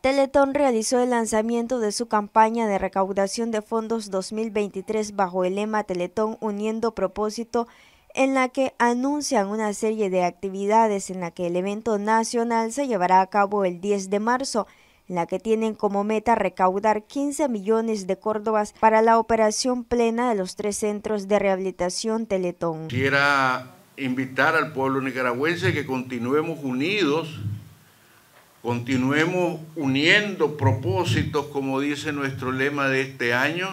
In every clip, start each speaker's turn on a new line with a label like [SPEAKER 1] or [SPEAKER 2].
[SPEAKER 1] Teletón realizó el lanzamiento de su campaña de recaudación de fondos 2023 bajo el lema Teletón Uniendo Propósito, en la que anuncian una serie de actividades en la que el evento nacional se llevará a cabo el 10 de marzo, en la que tienen como meta recaudar 15 millones de córdobas para la operación plena de los tres centros de rehabilitación Teletón.
[SPEAKER 2] Quisiera invitar al pueblo nicaragüense que continuemos unidos Continuemos uniendo propósitos, como dice nuestro lema de este año,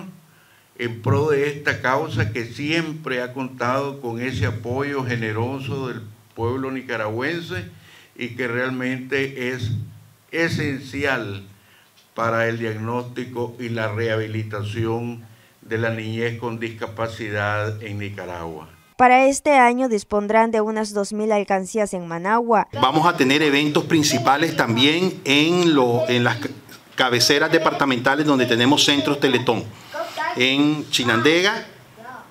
[SPEAKER 2] en pro de esta causa que siempre ha contado con ese apoyo generoso del pueblo nicaragüense y que realmente es esencial para el diagnóstico y la rehabilitación de la niñez con discapacidad en Nicaragua.
[SPEAKER 1] Para este año dispondrán de unas 2.000 alcancías en Managua.
[SPEAKER 3] Vamos a tener eventos principales también en, lo, en las cabeceras departamentales donde tenemos centros Teletón. En Chinandega,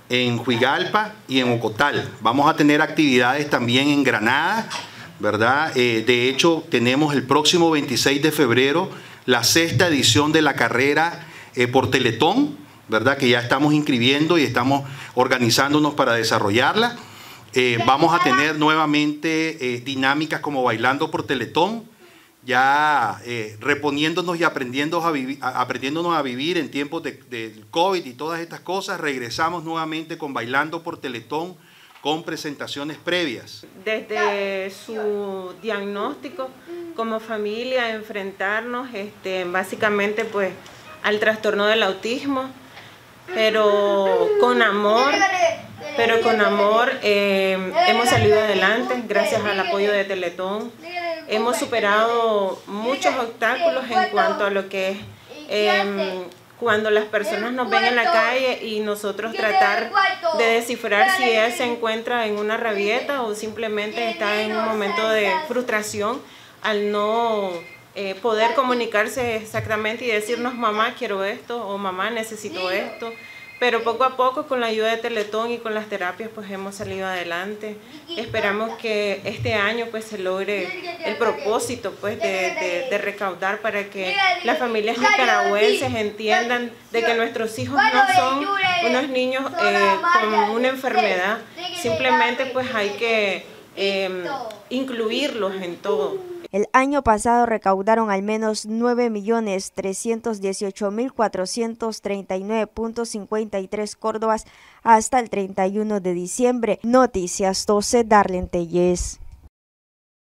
[SPEAKER 3] en Huigalpa y en Ocotal. Vamos a tener actividades también en Granada, ¿verdad? Eh, de hecho, tenemos el próximo 26 de febrero la sexta edición de la carrera eh, por Teletón, ¿verdad? Que ya estamos inscribiendo y estamos organizándonos para desarrollarla. Eh, vamos a tener nuevamente eh, dinámicas como bailando por Teletón, ya eh, reponiéndonos y aprendiendo a vivir, aprendiéndonos a vivir en tiempos del de COVID y todas estas cosas. Regresamos nuevamente con Bailando por Teletón con presentaciones previas.
[SPEAKER 4] Desde su diagnóstico como familia, enfrentarnos este, básicamente pues al trastorno del autismo, pero con amor, pero con amor eh, hemos salido adelante gracias al apoyo de Teletón. Hemos superado muchos obstáculos en cuanto a lo que es em, cuando las personas nos ven en la calle y nosotros tratar de descifrar si ella se encuentra en una rabieta o simplemente está en un momento de frustración al no eh, poder comunicarse exactamente y decirnos mamá quiero esto o mamá necesito esto. Pero poco a poco con la ayuda de Teletón y con las terapias pues hemos salido adelante. Esperamos que este año pues se logre el propósito pues de, de, recaudar para que las familias nicaragüenses entiendan de que nuestros hijos no son unos niños eh, con una enfermedad. Simplemente pues hay que eh, incluirlos en todo.
[SPEAKER 1] El año pasado recaudaron al menos 9.318.439.53 córdobas hasta el 31 de diciembre. Noticias 12, Darlene Telles.